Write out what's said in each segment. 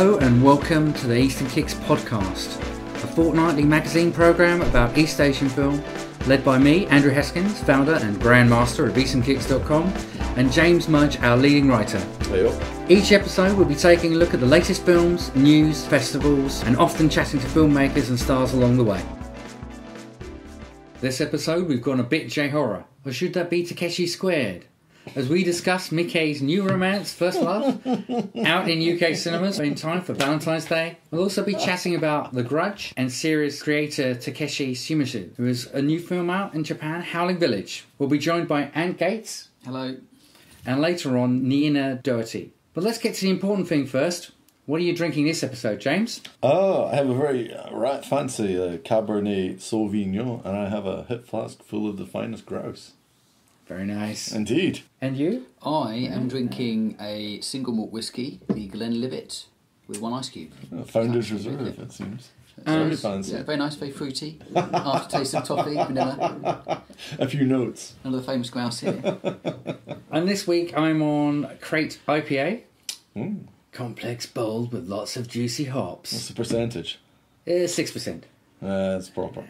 Hello and welcome to the Eastern Kicks podcast, a fortnightly magazine program about East Asian film, led by me, Andrew Heskins, founder and grandmaster of EasternKicks.com, and James Mudge, our leading writer. Heyo. Each episode we'll be taking a look at the latest films, news, festivals, and often chatting to filmmakers and stars along the way. This episode, we've gone a bit J horror, or should that be Takashi Squared? As we discuss Miike's new romance, First Love, out in UK cinemas in time for Valentine's Day. We'll also be chatting about The Grudge and series creator Takashi Shimizu, who has a new film out in Japan, Howling Village. We'll be joined by Ant Gates, Hello. and later on Niina Doherty. But let's get to the important thing first. What are you drinking this episode, James? Oh, I have a very uh, right fancy uh, Cabernet Sauvignon, and I have a hip flask full of the finest grouse. Very nice. Indeed. And you? I am drinking a single malt whiskey, the Glenlivet, with one ice cube. Uh, Founder's Exactly, Reserve, yeah. it seems. Um, very fancy. Yeah, very nice, very fruity. Aftertaste of toffee, vanilla. A few notes. Another famous grouse here. And this week I'm on Crate IPA. Mm. Complex, bold, with lots of juicy hops. What's the percentage? Uh, Six percent. Uh, it's proper.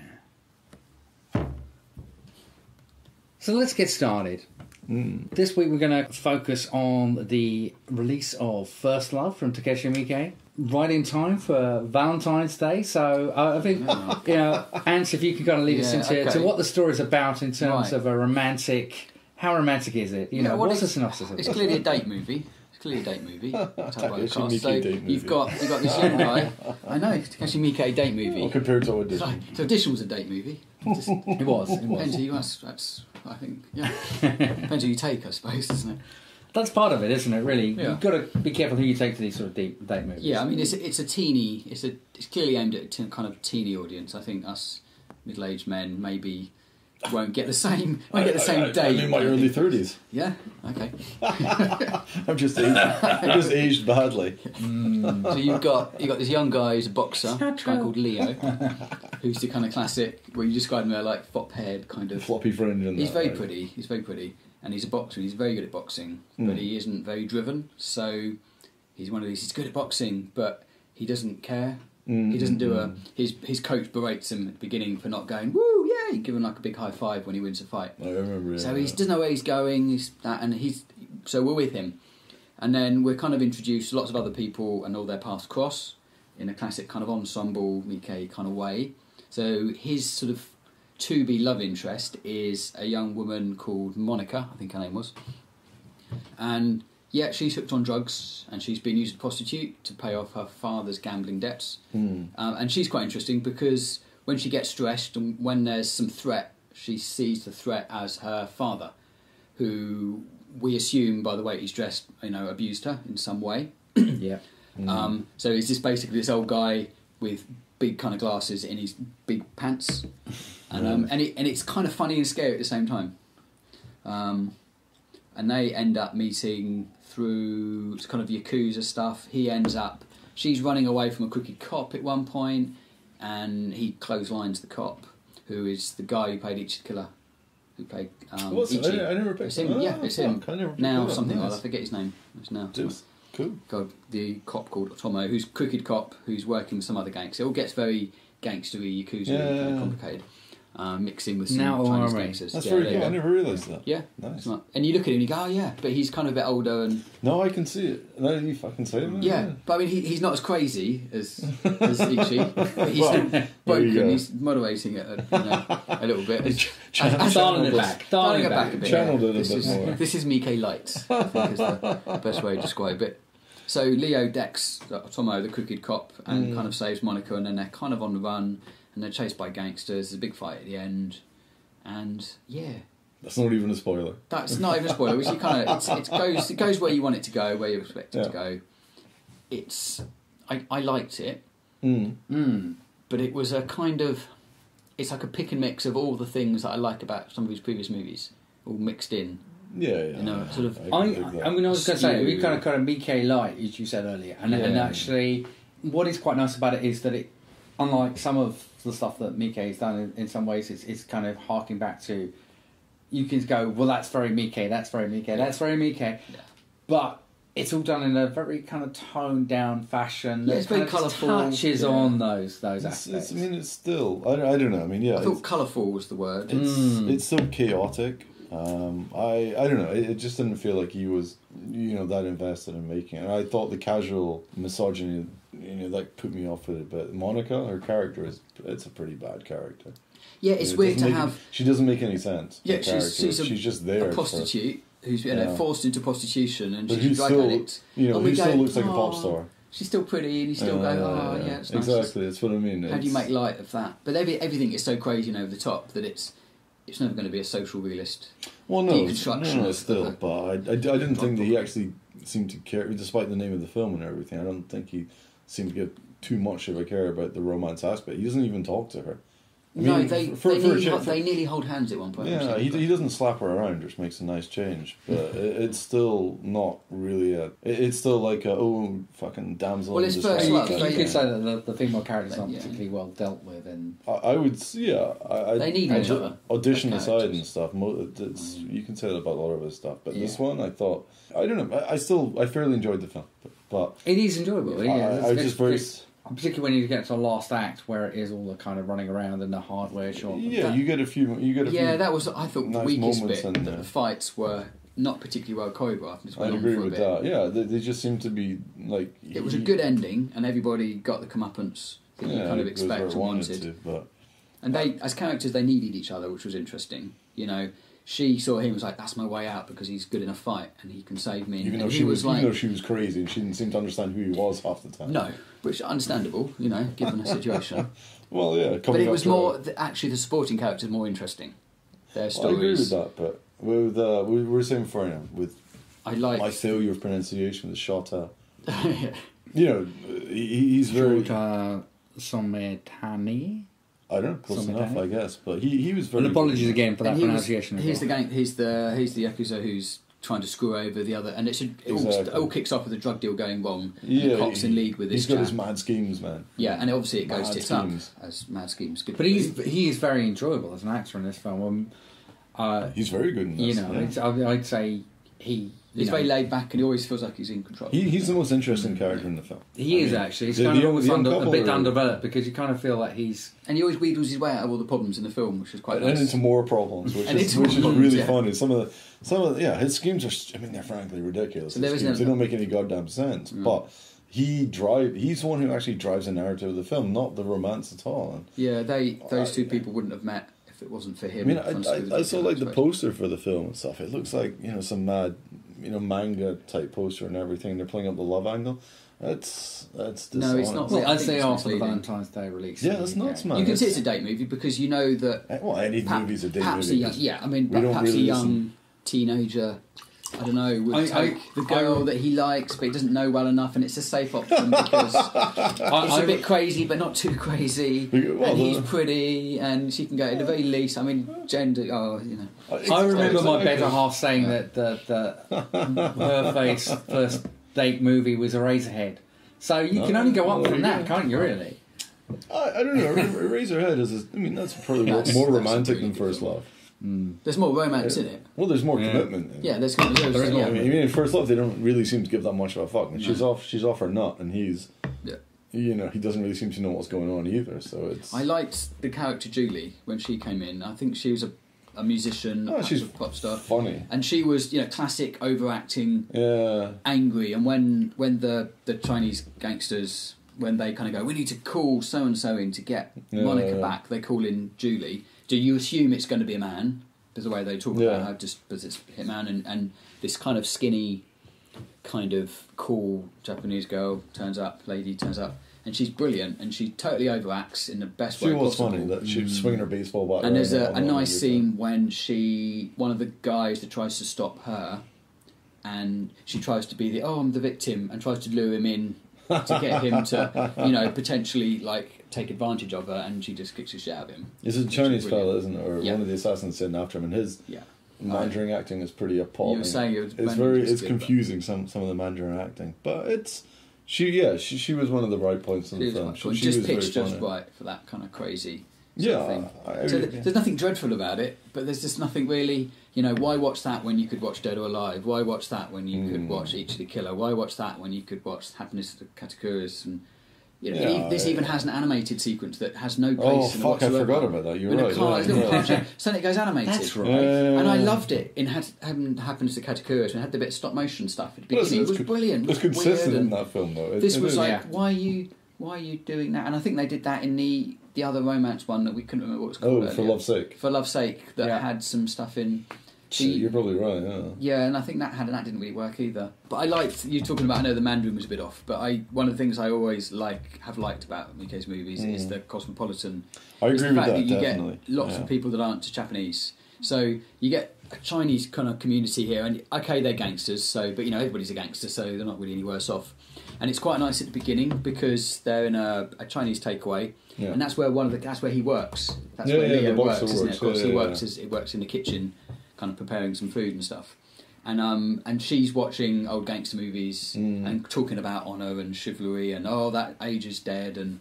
So let's get started. This week we're going to focus on the release of First Love from Takashi Miike, right in time for Valentine's Day. So uh, I think, you know, Ants, if you could kind of lead us into okay. to what the story's about in terms Right. of a romantic. How romantic is it? You know, what what's the synopsis of It's it? clearly a date movie. It's clearly a date movie. I'll you by the Takashi cast. Miike So date movie. you've got you've got this young guy. I know, it's Takashi Miike date movie. Well, compared to So, audition. so audition was a date movie. Just It was. It depends was. who you ask. That's I think yeah. depends who you take, I suppose, doesn't it? That's part of it, isn't it? Really, Yeah. you've got to be careful who you take to these sort of deep date movies. Yeah, I mean it's it's a teeny, it's a it's clearly aimed at a kind of teeny audience. I think us middle-aged men maybe won't get the same won't get the same I, I, date. I'm in my early thirties. Yeah. Okay. I'm just aged. I'm just aged badly. Mm, so you've got you have got this young guy who's a boxer, a guy called Leo, who's the kind of classic where you describe him as like fop-haired kind of. Floppy fringe and He's that, very right? pretty. He's very pretty, and he's a boxer. He's very good at boxing, hmm. but he isn't very driven. So he's one of these. He's good at boxing, but he doesn't care. He doesn't do a. Mm-hmm. His his coach berates him at the beginning for not going woo yay, give him like a big high five when he wins a fight. I remember. So yeah. he doesn't know where he's going. He's that, and he's so we're with him, and then we're kind of introduced to lots of other people and all their paths cross in a classic kind of ensemble Miike kind of way. So his sort of to be love interest is a young woman called Monica, I think her name was, and yeah, she's hooked on drugs and she's been used as a prostitute to pay off her father's gambling debts. Hmm. Um, and she's quite interesting because when she gets stressed and when there's some threat, she sees the threat as her father, who we assume by the way he's dressed, you know, abused her in some way. yeah. Um, so he's just basically this old guy with big kind of glasses in his big pants, and um, and it, and it's kind of funny and scary at the same time. Um, and they end up meeting through kind of yakuza stuff. He ends up, she's running away from a crooked cop at one point, and he clotheslines the cop, who is the guy who played Ichi Killer, who played um, What's it? I, I never picked It's him. oh, yeah, it's him. Now something like Nice. that. I forget his name. It's now. Just cool. God, the cop called Otomo, who's crooked cop, who's working with some other gangs. It all gets very gangstery, yakuza, Yeah, yeah, very yeah. complicated. Um, mixing with some Now Chinese Omari. gangsters. That's yeah, very there cool. you I never realised that. Yeah, Nice. not- and you look at him and you go, oh yeah, but he's kind of a bit older and No, I can see it. No, you fucking say it. man. yeah, but I mean he, he's not as crazy as as Ichi, but he's Well, still broken. He's moderating it a, you know, a little bit. As- Channel- as- Dialing it back. Dialing Dialing it it back. back a bit. Channeled it a this bit is, more. This is Mike Light, I think is the best way to describe it. So Leo decks uh, Tomo, the crooked cop, and mm. kind of saves Monica, and then they're kind of on the run, and they're chased by gangsters. There's a big fight at the end, and yeah, That's not even a spoiler. that's not even a spoiler. Which you kind of it goes it goes where you want it to go, where you expect it Yeah. to go. It's I, I liked it, Mm. Mm. but it was a kind of it's like a pick and mix of all the things that I like about some of his previous movies, all mixed in. Yeah, yeah. You know, sort of- can I. I mean, I was going to say, we Skew. kind of kind of BK light, as you said earlier, and, and actually, what is quite nice about it is that it, unlike some of the stuff that Mike has done, in, in some ways, it's, it's kind of harking back to. You can go, well, that's very Mike, that's very Mike, that's very Mike, but it's all done in a very kind of toned down fashion. Yeah, that it's very kind of just colourful, Touches yeah. on those those It's, aspects. it's, I mean, it's still. I, don't- I don't know. I mean, yeah, I thought colourful was the word. it's, Mm. it's still chaotic. Um, I I don't know. It, it just didn't feel like he was, you know, that invested in making it. And I thought the casual misogyny, you know, that put me off with it. But Monica, her character is, it's a pretty bad character. yeah, it's It weird to make- have. She doesn't make any sense. Yeah, the she's, character. she's, just there. a for- prostitute who's you know, Yeah. forced into prostitution, and but she's a he's drug still, addict. you know, he still looks like a pop "Oh, star. She's still pretty, and you still Uh, go, oh yeah, it's nice. exactly. That's what I mean. How do you make light of that? But every, everything is so crazy and over the top that it's it's never going to be a social realist. Well, no, deconstruction no, no, still, the- but I, I, I didn't think that he actually seemed to care, despite the name of the film and everything. I don't think he seemed to give too much of a care about the romance aspect. He doesn't even talk to her. I no, they for- for- they, for nearly, chick- hold- for- they nearly hold hands at one point. Yeah, he, he doesn't slap her around, which makes a nice change. But it, it's still not really a. It, it's still like a oh fucking damsel. Well, in it's distress first you, love, kind could- of you could thing. say that the, the female character's not Yeah. particularly well dealt with, and I, I would, s- yeah. I, I, They need I, each other, Audition aside and stuff, it's, mm. you can say that about a lot of his stuff. But this one, I thought, I don't know. I, I still, I fairly enjoyed the film, but, but it is enjoyable. Yeah, I, I was just very. particularly when you get to the last act where it is all the kind of running around and the hardware shot. Yeah, That- you get a few. You get a yeah, that was I thought the weakest bit. that the fights were not particularly well choreographed. On agree with bit. that. Yeah, they, they just seem to be like. It was a good ending, and everybody got the comeuppance that you kind of it goes where expect and wanted wanted. to, but And they, as characters, they needed each other, which was interesting. You know, she saw him was like, "That's my way out because he's good in a fight and he can save me." even and though he she was, like, even though she was crazy and she didn't seem to understand who he was half the time. "No," which understandable, you know, given the situation. Well, yeah, but it was more the, actually the supporting characters more interesting. Their stories. I agree with stories. that, but with uh, we were saying before now with I like. my failure of pronunciation with Shota. Yeah. You know, he, he's very. Short, Sometani. I don't know, close Something enough, like I guess. But he, he was very. And apologies again for that he pronunciation. as he's the gang. He's the he's the yakuza who's trying to screw over the other, and it should it all, Exactly. it all kicks off with a drug deal going wrong. Yeah, and Cops in league with He's this got his mad schemes, man. Yeah, and obviously it goes Mad tits up as mad schemes. Good But he's he is very enjoyable as an actor in this film. Um, uh, He's very good in this. you know, yeah. it's, I'd, I'd say he. You he's know, very laid back, and he always feels like he's in control. He, he's the most interesting character in the film. He I is mean, actually. He's the- kind the of young- almost the under, a bit are- underdeveloped because you kind of feel like he's. and he always wheedles his way out of all the problems in the film, which is quite and nice. into more problems, which is into which is really yeah. funny. Some of the some of the, yeah, his schemes are. I mean, they're frankly ridiculous. So his schemes. They don't make any goddamn sense. Mm. But he drive. He's the one who actually drives the narrative of the film, not the romance at all. And, yeah, they those I- two people wouldn't have met if it wasn't for I him. mean, trying to screw I, I, I saw like the poster for the film and stuff. It looks like you know some mad, you know, manga type poster and everything. They're playing up the love angle. That's that's No, it's not. Well, I I'd think say it's after the. Valentine's Day release. Yeah, that's not man. You can see It's- it's a date movie because you know that Well, any perhaps, movie's a date perhaps movie. a young, yeah, I mean, we perhaps really a young listen. teenager. I don't know. Would I- take I- the girl I- that he likes, but he doesn't know well enough, and it's a safe option because it's I, a bit crazy, but not too crazy. Well, and he's the- pretty, and she can go at the very least. I mean, gender. Oh, you know. Uh, I remember my better half saying that that, that her face first date movie was Eraserhead. So you can uh, only go up there from you that, can't you? Really? I, I don't know. Razorhead is. A, I mean, that's probably more, That's- more that's romantic really than good First film. Love. There's more romance in it. Well, there's more Yeah. commitment. In it. Yeah, there's, there's, There is yeah. I mean, I mean, in First Love, they don't really seem to give that much of a fuck. And she's off. She's off her nut, and he's. Yeah. You know, he doesn't really seem to know what's going on either. So it's. I liked the character Julie when she came in. I think she was a, a musician, Oh, perhaps she's a pop star, funny. and she was you know classic overacting, Yeah. angry. And when when the the Chinese gangsters when they kind of go, we need to call so and so in to get Yeah, Monica yeah. back, they call in Julie. Do you assume it's going to be a man? Because the way they talk Yeah. about her, just because it's Hitman and and this kind of skinny, kind of cool Japanese girl turns up, lady turns up. And she's brilliant, and she totally overacts in the best She way was funny. That she was mm. swinging her baseball bat. And there's a, a nice and scene when she, one of the guys that tries to stop her, and she tries to be the oh I'm the victim and tries to lure him in to get him to you know potentially like take advantage of her, and she just kicks the shit out of him. It's a Chinese fella, isn't it? Or Yeah. one of the assassins sitting after him, and his Yeah, Mandarin acting is pretty appalling. you were saying it was it's very it's good, but- confusing some some of the Mandarin acting, but it's she yeah she she was one of the right points in the film. She, she just pitched just right for that kind of crazy. Yeah. I- I so th- there's nothing dreadful about it, but there's just nothing really. You know, why watch that when you could watch Dead or Alive? Why watch that when you could Mm. watch Ichi the Killer? Why watch that when you could watch Happiness of the Katakuris? And you know, Yeah, e- this I- even has an animated sequence that has no oh, place. Oh, in it fuck, I forgot about that. You're In a car, yeah, a little yeah. car chase. So then it goes animated. That's right. And I loved it. It had, hadn't happened to Katakuris and had the bit of stop motion stuff at the Well, beginning. it's- it was it's brilliant. It was consistent in that film, though. It- This it was is. like, Yeah. why are you, why are you doing that? And I think they did that in the the other romance one that we couldn't remember what it was oh, called. oh, for love's sake. For love's sake, that Yeah. had some stuff in. So You're probably right. Yeah. Yeah, and I think that had that didn't really work either. But I liked you talking about. I know the Mandarin was a bit off, but I one of the things I always like have liked about Mike's movies is Mm. the cosmopolitan. I is agree the with fact that. you definitely. get lots yeah. of people that aren't Japanese. So you get a Chinese kind of community here, and okay, they're gangsters. So, but you know, everybody's a gangster, so they're not really any worse off. And it's quite nice at the beginning because they're in a, a Chinese takeaway, Yeah. and that's where one of the that's where he works. That's Yeah, where yeah, Leo works, boxer isn't it? Of course, he works as it works in the kitchen, kind of preparing some food and stuff. And um and she's watching old gangster movies Mm. and talking about honor and chivalry and oh that age is dead and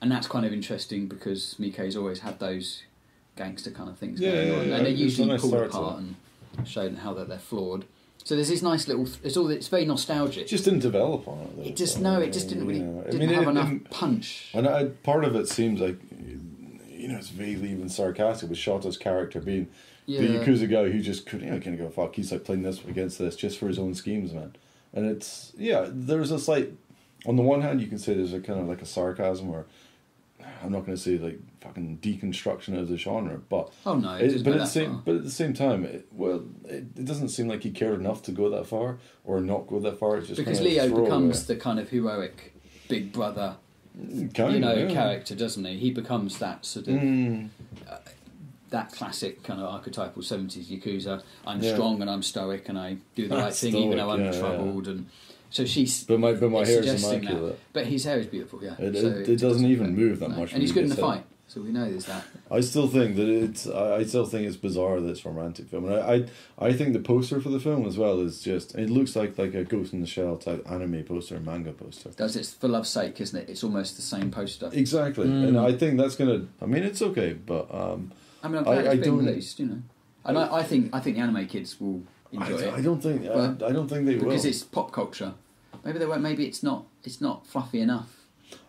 and that's kind of interesting because Mike's always had those gangster kind of things Yeah, going yeah, on, yeah, and they're usually nice pulled start apart and shown how that they're flawed. So there's this nice little. It's all. It's very nostalgic. It just didn't develop on it. Though, it just no. It just didn't really yeah. I didn't mean, have it- enough it- punch. And I, part of it seems like, you know, it's vaguely even sarcastic with Shota's character being Yeah. the Yakuza guy who just couldn't, you know, can't go fuck. He's like playing this against this just for his own schemes, man. And it's, yeah, there's a slight, on the one hand, you can say there's a kind of like a sarcasm or, I'm not going to say like fucking deconstruction of the genre, but Oh no. It but at the same, far. but at the same time, it, well, it, it doesn't seem like he cared enough to go that far or not go that far. It's just because Leo becomes the kind of heroic big brother, Kind you know, yeah. character, doesn't he? He becomes that sort of Mm. That classic kind of archetypal seventies yakuza. I'm Yeah. strong and I'm stoic and I do the right thing even though I'm yeah, yeah. troubled and so she's. But my but my hair is suggesting that. immaculate. But his hair is beautiful, yeah. It, So it, it doesn't even move that no. much. and he's good in the fight, so we know there's that. I still think that it's. I, I still think it's bizarre that it's a romantic film, and I, I I think the poster for the film as well is just. It looks like like a Ghost in the Shell type anime poster, manga poster. Does it's for love's sake, isn't it? It's almost the same poster. Exactly, Mm. and I think that's gonna. I mean, it's okay, but um, I mean, I'm glad I- I it's being don't- released, you know. And I, I think I think the anime kids will I, enjoy I it don't think I, But- I don't think they because will. Because it's pop culture. Maybe they won't. Maybe it's not. It's not fluffy enough.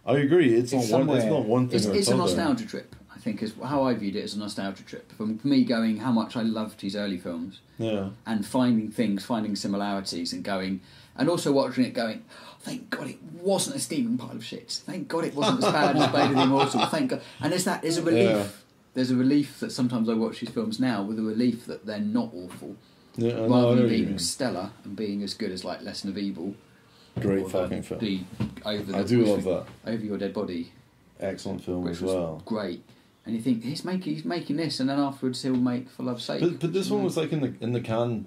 I agree. It's, It's not one. It's not one thing It's, it's a nostalgia trip. I think is how I viewed it as a nostalgia trip. From me going how much I loved his early films Yeah, and finding things, finding similarities, and going, and also watching it going. Thank God it wasn't a steaming pile of shit. Thank God it wasn't as bad as Blade of the Immortal. Thank God. And there's that. There's a relief. Yeah. There's a relief that sometimes I watch these films now with a relief that they're not awful, yeah. I know, I rather than being stellar and being as good as like Lesson of Evil. Great fucking film. The over the I do love that. over your dead body, Excellent film as well. great. And you think he's making he's making this, and then afterwards he'll make for love's sake. But, but this one mm. was like in the in the can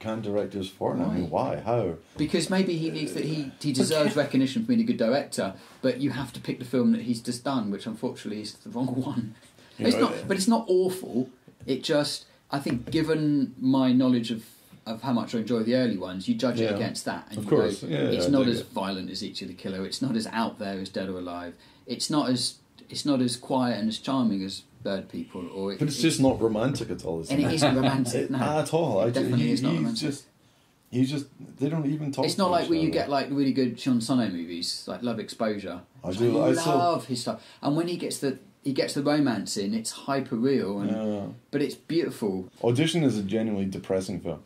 can directors for I mean, why? How? because maybe he needs that he he deserves recognition for being a good director, but you have to pick the film that he's just done, which unfortunately is the wrong one. You it's know, not, but it's not awful. It just I think given my knowledge of. Of how much I enjoy the early ones, you judge it Yeah. against that, and Of you course. go, Yeah, it's I not as it. violent as Ichi the Killer. It's not as out there as Dead or Alive. It's not as it's not as quiet and as charming as Bird People, or it, But it's just not romantic at all. And it isn't romantic. No, at all. It definitely he, is not romantic. just he's just they don't even talk. it's not like where you get like really good Sion Sono movies, like Love Exposure. I do- I I love his stuff, and when he gets the he gets the romance in, it's hyper real, and Yeah. but it's beautiful. Audition is a genuinely depressing film,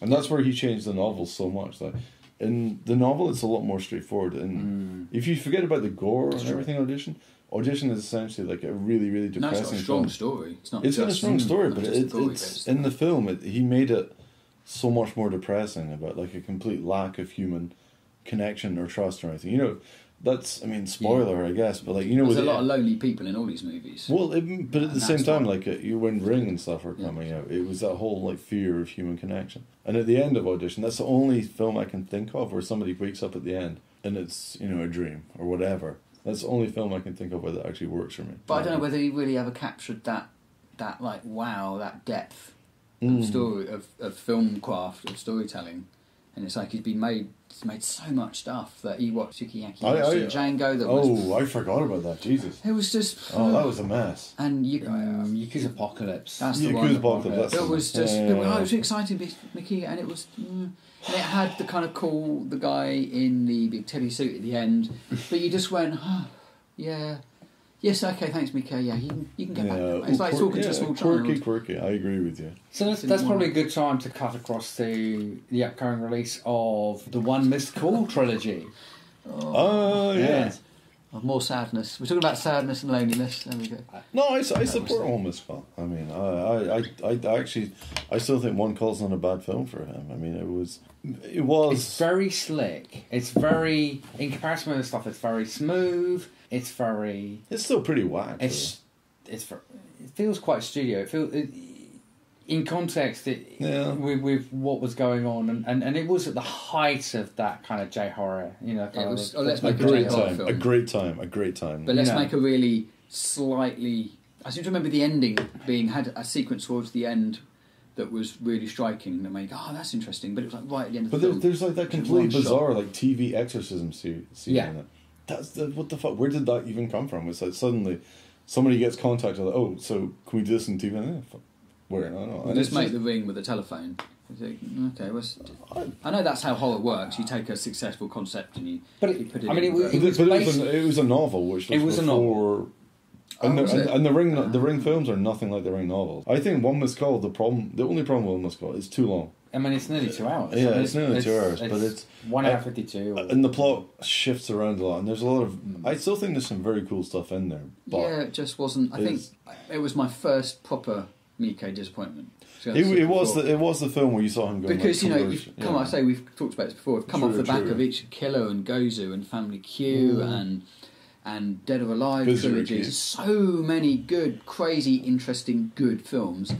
and that's where he changed the novel so much. Like in the novel, it's a lot more straightforward, and hmm. if you forget about the gore and true. everything, in audition, audition is essentially like a really really No, depressing it's got a strong film. story. It's not. It's got a just, strong hmm, story, not but it, gory it's bits. in the film. It, he made it so much more depressing about like a complete lack of human connection or trust or anything. You know, that's I mean spoiler I guess, but like you know, There's a lot of lonely people in all these movies. well, it, but at And the same time, like uh, you when Ring and stuff were Yeah. coming out, it was that whole like fear of human connection. And at the end of audition, that's the only film I can think of where somebody wakes up at the end and it's you know a dream or whatever. That's the only film I can think of where that actually works for me. But I don't know whether he really ever captured that that like wow, that depth Mm. of story of, of film craft of storytelling. And it's like he's been made he's made so much stuff that he watched Sukiyaki, I- I- Django. That was Oh, I forgot about that. Jesus. it was just Oh, that was a mess. and you. Um, Yakuza Apocalypse. That's the Yakuza one. Apocalypse, that's It the was just, Yeah, it, yeah, was- yeah. it was exciting, to be Miike, and it was, mm, and it had the kind of cool, the guy in the big teddy suit at the end, but you just went, oh, yeah, yes, okay, thanks, Miike, yeah, you can, you can get back. Yeah, Now. It's like quirky, talking to yeah, a small quirky, child. quirky. I agree with you. So that's, that's probably a good time to cut across to the upcoming release of the One Missed Call trilogy. Oh, yeah. Yeah. Oh, more sadness. We're talking about sadness and loneliness. There we go. No, I, I support Holmes' Call. I mean, I, I, I, I actually, I still think One Call's not a bad film for him. I mean, it was, it was. It's very slick. It's very, in comparison with the stuff, it's very smooth. It's very, It's still pretty whack. it's, it's, ver- it feels quite studio. It feels, it, in context, it, Yeah. with, with what was going on, and, and, and it was at the height of that kind of J horror, you know. Kind It was- of, oh, let's though. a make a great time. film. A great time. A great time. But let's Yeah. make a really slightly. I seem to remember the ending being had a sequence towards the end that was really striking. That made oh that's interesting, but it was like right at the end of But the there, film. there's like that completely one shot. bizarre like TV exorcism scene. scene Yeah. in it. That's the what the fuck? Where did that even come from? It's like suddenly somebody gets contacted. Like, oh, so can we do this in TV? Eh, fuck. Where? I don't know. We'll And just make just- the ring with a telephone. Okay, well, I know that's how horror works. You take a successful concept and you, But it- you put it I mean, in. it was- but- But, it, but it, was based- a, it was a novel, which was It was a novel. Oh, and, Oh, the, and, and the ring, the oh. ring films are nothing like the ring novels. I think one was called the problem. The only problem with one missed call is too long, I mean, it's nearly two hours. Yeah, I mean, it's nearly two hours, but it's- one hour fifty-two. and the plot shifts around a lot. And there's a lot of. Hmm. I still think there's some very cool stuff in there, but yeah, it just wasn't. I think it was my first proper Miike disappointment. So it, it was the it was the film where you saw him going because like, you know you've come yeah. I say we've talked about this before we've come True, off the back true. of Ichi Killer and Gozu and Family Q Mm. and and Dead or Alive trilogies Q. so many good crazy interesting good films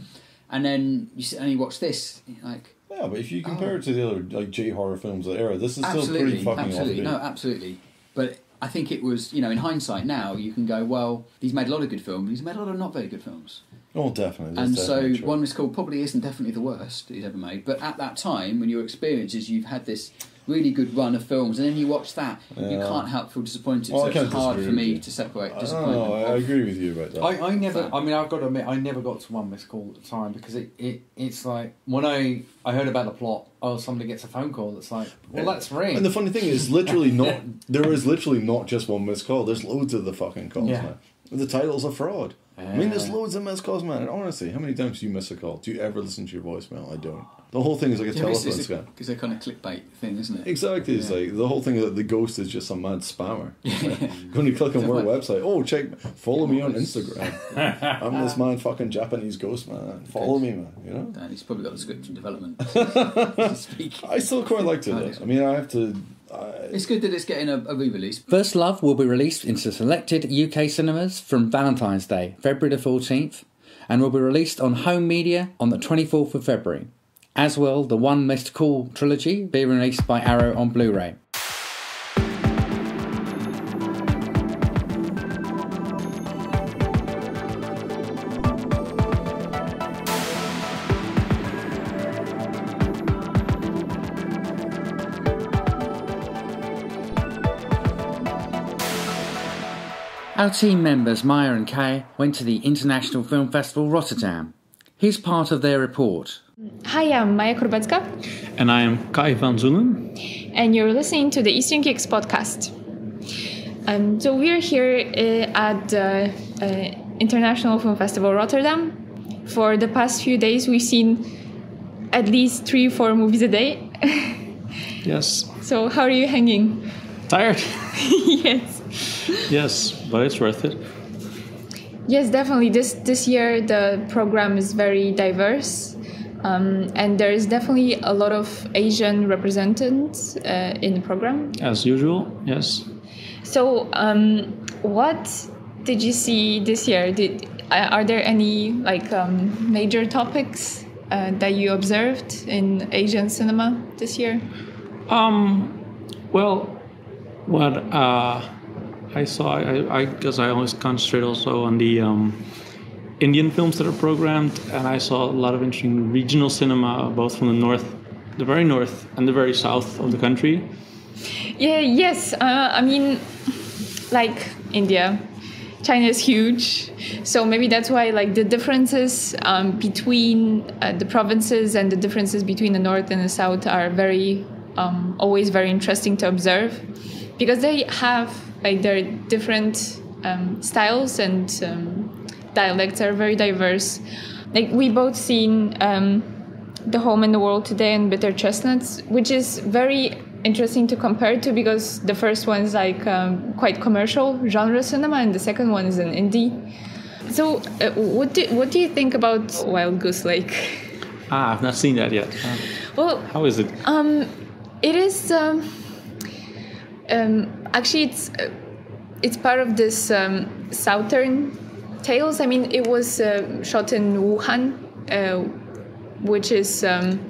and then you sit and you watch this like Yeah, but if you compare it to the other like J horror films of the era, this is still pretty fucking absolutely offbeat. no absolutely but I think it was you know in hindsight now you can go well he's made a lot of good films he's made a lot of not very good films Oh, definitely. that's and so true. one Missed Call probably isn't definitely the worst he's ever made. But at that time, when your experience is you've had this really good run of films, and then you watch that, you can't help feel disappointed. Well, so it's hard for me to separate I disappointment. know. I, I agree with you about that. I, I never. I mean, I've got to admit, I never got to one missed call at the time because it, it it's like when I I heard about the plot. Oh, somebody gets a phone call. It's like, well, that's ring. And the funny thing is, literally not. There is literally not just one missed call. There's loads of the fucking calls, Yeah. man. The title's a fraud. I mean, there's loads of missed calls, man. And honestly, how many times do you miss a call? Do you ever listen to your voicemail? I don't. The whole thing is like a Yeah, telephone it's, scam. it's a kind of clickbait thing, isn't it? Exactly. It's like the whole thing that the ghost is just some mad spammer. when you click on our website, oh, check, follow me on Instagram. I'm this man, fucking Japanese ghost man. Follow me, man. You know. And he's probably got the script in development. Speak. I still quite like it. Though. I mean, I have to. I, It's good that it's getting a, a re-release. First Love will be released into selected UK cinemas from Valentine's Day, February the 14th, and will be released on home media on the 24th of February. As will the One Missed Call trilogy be released by Arrow on Blu Our team members, Maja and Kay, went to the International Film Festival Rotterdam. Here's part of their report. Hi, I'm Maja Kurbacka, And I am Kaj van Zoelen. and you're listening to the Eastern Kicks podcast. Um, so we're here uh, at the uh, International Film Festival Rotterdam. For the past few days, we've seen at least three, four movies a day. Yes. so how are you hanging? Tired? yes. yes, but it's worth it. Yes, definitely. This this year the program is very diverse, um, and there is definitely a lot of Asian representatives uh, in the program. As usual, yes. So, um, what did you see this year? Did uh, are there any like um, major topics uh, that you observed in Asian cinema this year? Um, well, what uh, I saw, I, I guess I always concentrate also on the um, Indian films that are programmed, and I saw a lot of interesting regional cinema, both from the north the very north and the very south of the country. Yeah, yes. Uh, I mean, like India, China is huge, so maybe that's why like the differences um, between uh, the provinces and the differences between the north and the south are very um, always very interesting to observe because they have like their different um, styles and um, dialects are very diverse. Like we both seen um, the home and the world today and bitter chestnuts, which is very interesting to compare to because the first one is like um, quite commercial genre cinema and the second one is an indie. So, uh, what do what do you think about Wild Goose Lake? Ah, I've not seen that yet. Uh, Well, how is it? um, it is um, um, actually it's uh, it's part of this um, southern tales. I mean, it was uh, shot in Wuhan, uh, which is um,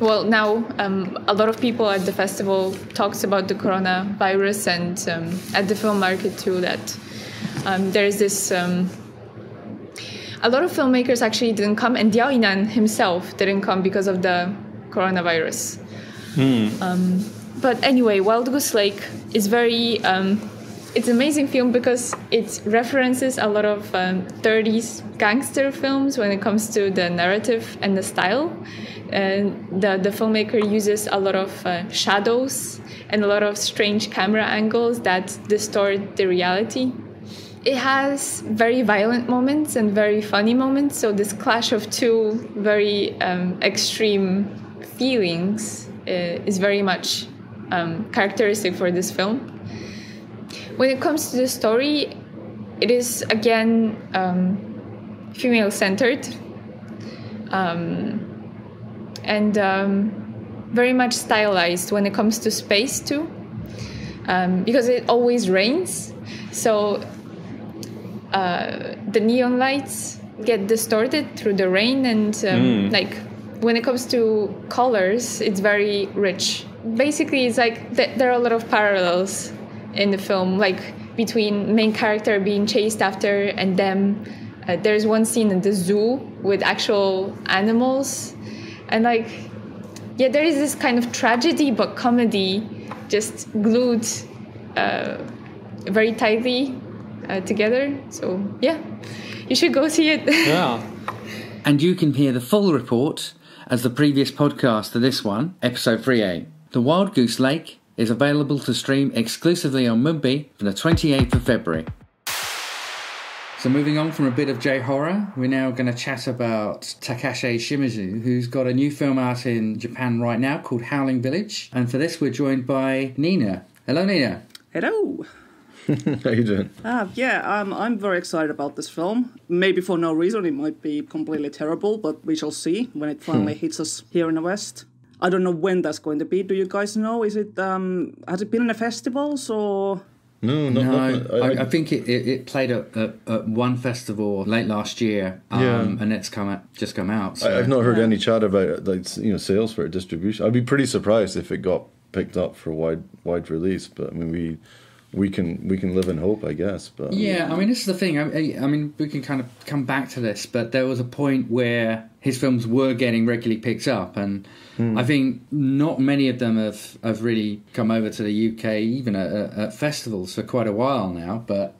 well now um, a lot of people at the festival talks about the coronavirus and um, at the film market too that um, there's this. Um, a lot of filmmakers actually didn't come, and Diao Yinan himself didn't come because of the coronavirus. Um, but anyway, Wild Goose Lake is very. Um, it's an amazing film because it references a lot of um, 30s gangster films when it comes to the narrative and the style. And the, the filmmaker uses a lot of uh, shadows and a lot of strange camera angles that distort the reality. It has very violent moments and very funny moments. So this clash of two very um, extreme feelings uh, is very much um, characteristic for this film. When it comes to the story, it is again um, female centered um, and um, very much stylized when it comes to space too, um, because it always rains. So uh, the neon lights get distorted through the rain, and um, like when it comes to colors, it's very rich. Basically, it's like th- there are a lot of parallels in the film, like between main character being chased after and them. Uh, there's one scene in the zoo with actual animals, and like, yeah, there is this kind of tragedy but comedy just glued uh, very tightly uh, together. So yeah, you should go see it. Yeah. And you can hear the full report as the previous podcast to this one, episode 38. The Wild Goose Lake is available to stream exclusively on Mubi from the 28th of February. So moving on from a bit of J horror, we're now going to chat about Takashi Shimizu, who's got a new film out in Japan right now called Howling Village. And for this, we're joined by Niina. Hello, Niina. Hello. How you doing? Uh, yeah, um, I'm very excited about this film. Maybe for no reason, it might be completely terrible, but we shall see when it finally hits us here in the West. I don't know when that's going to be. Do you guys know? Is it um, has it been in the festivals or? No, not, No, not- I, I think it, it, it played at, at, at one festival late last year, um, Yeah. and it's come out, just come out. So. I, have not heard any chat about it, like you know sales for it, distribution. I'd be pretty surprised if it got picked up for wide wide release. But I mean, we we can we can live in hope, I guess. But Yeah, I mean, this is the thing. I, I mean, we can kind of come back to this, but there was a point where his films were getting regularly picked up, and hmm. I think not many of them have, have really come over to the UK, even at, at, festivals, for quite a while now. But